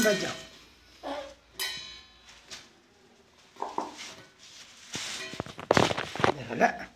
大あちゃんあ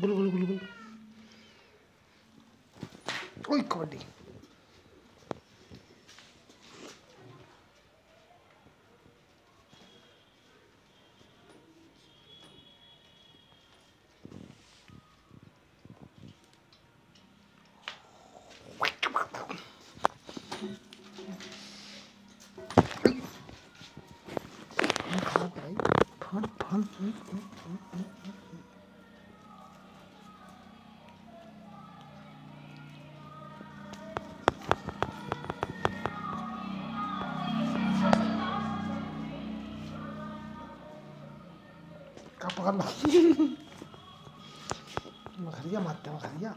বলো বলো বলো বলো ওই কডি 깜빡한다. 막 가리야 맞다, 막 가리야.